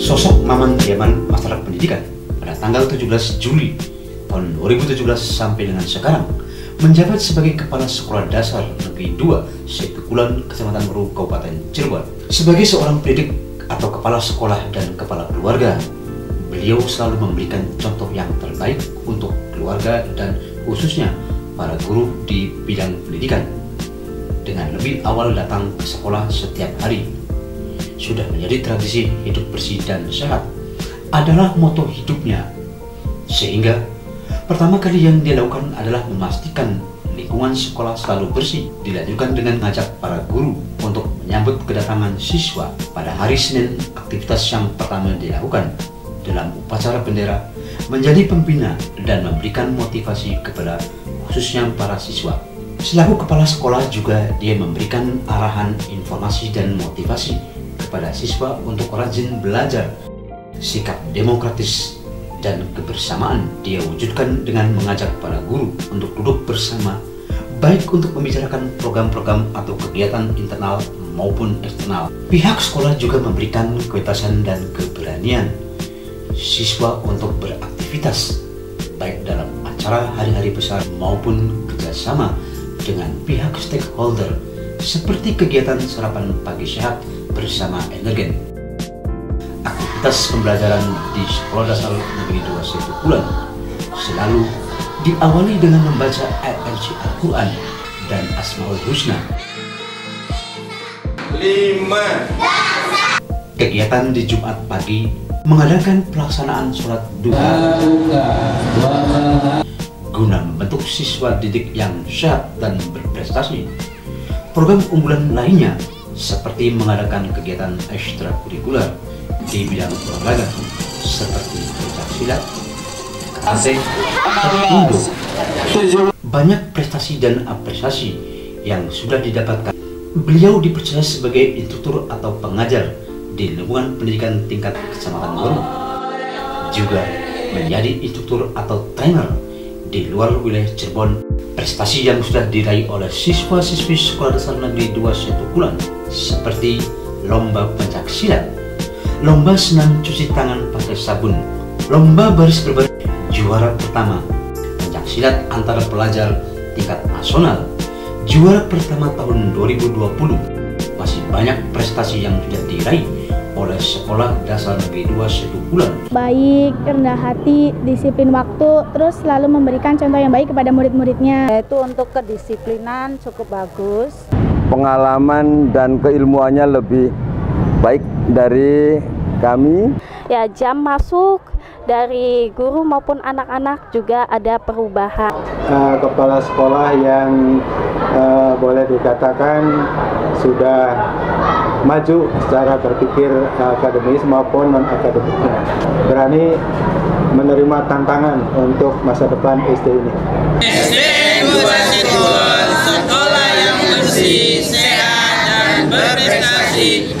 Sosok Maman Yaman Masyarakat Pendidikan pada tanggal 17 Juli tahun 2017 sampai dengan sekarang menjabat sebagai Kepala Sekolah Dasar Negeri 2 Setukulan Kecamatan Meru Kabupaten Cirebon. Sebagai seorang pendidik atau kepala sekolah dan kepala keluarga, beliau selalu memberikan contoh yang terbaik untuk keluarga dan khususnya para guru di bidang pendidikan. Dengan lebih awal datang ke sekolah setiap hari, sudah menjadi tradisi hidup bersih dan sehat adalah moto hidupnya. Sehingga Pertama kali yang dia lakukan adalah memastikan lingkungan sekolah selalu bersih. Dilanjutkan dengan mengajak para guru untuk menyambut kedatangan siswa. Pada hari Senin, aktivitas yang pertama dilakukan dalam upacara bendera menjadi pembina dan memberikan motivasi kepada khususnya para siswa. Selaku kepala sekolah juga dia memberikan arahan informasi dan motivasi kepada siswa untuk rajin belajar, sikap demokratis dan kebersamaan dia wujudkan dengan mengajak para guru untuk duduk bersama baik untuk membicarakan program-program atau kegiatan internal maupun eksternal. Pihak sekolah juga memberikan kebebasan dan keberanian siswa untuk beraktivitas baik dalam acara hari-hari besar maupun kerjasama dengan pihak stakeholder seperti kegiatan sarapan pagi sehat bersama Energen aktivitas pembelajaran di Sekolah Dasar Negeri 2 Setu Bulan selalu diawali dengan membaca ayat suci Al-Quran dan Asmaul Husna. 5. Kegiatan di Jumat pagi mengadakan pelaksanaan sholat duha guna membentuk siswa didik yang sehat dan berprestasi. Program unggulan lainnya seperti mengadakan kegiatan ekstrakurikuler di bidang olahraga seperti pencak silat, karate, taekwondo. Banyak prestasi dan apresiasi yang sudah didapatkan. Beliau dipercaya sebagai instruktur atau pengajar di lingkungan pendidikan tingkat kecamatan Baru. Juga menjadi instruktur atau trainer di luar wilayah Cirebon. Prestasi yang sudah diraih oleh siswa-siswi Sekolah Dasar Negeri 2 Setukulan seperti lomba pencak silat, lomba senam cuci tangan pakai sabun, lomba baris berbaris juara pertama, pencak silat antara pelajar tingkat nasional, juara pertama tahun 2020. Masih banyak prestasi yang sudah diraih oleh Sekolah Dasar Negeri 2 Setukulan. Baik, rendah hati, disiplin waktu, terus selalu memberikan contoh yang baik kepada murid-muridnya. Itu untuk kedisiplinan cukup bagus. Pengalaman dan keilmuannya lebih baik dari kami. Ya, jam masuk dari guru maupun anak-anak juga ada perubahan. Uh, kepala sekolah yang uh, boleh dikatakan sudah maju secara berpikir akademis maupun non akademiknya. Berani menerima tantangan untuk masa depan SD ini. SD sekolah yang bersih, sehat dan berprestasi.